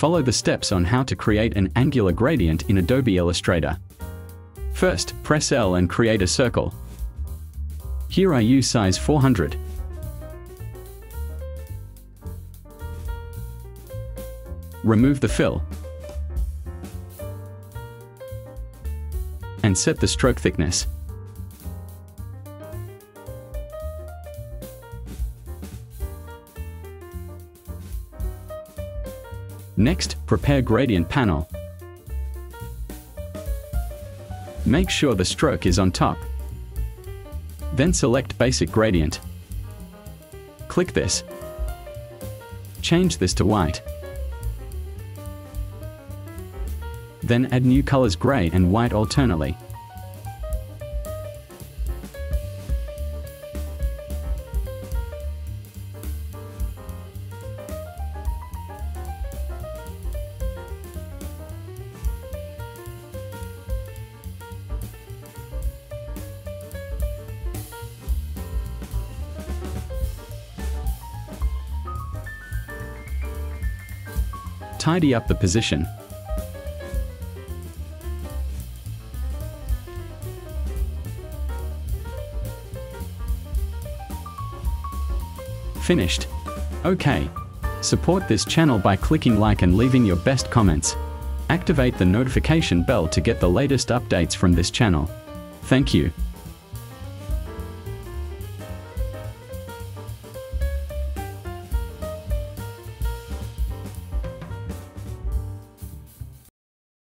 Follow the steps on how to create an angular gradient in Adobe Illustrator. First, press L and create a circle. Here I use size 400. Remove the fill. And set the stroke thickness. Next, prepare gradient panel. Make sure the stroke is on top. Then select basic gradient. Click this. Change this to white. Then add new colors gray and white alternately. Tidy up the position. Finished. Okay. Support this channel by clicking like and leaving your best comments. Activate the notification bell to get the latest updates from this channel. Thank you.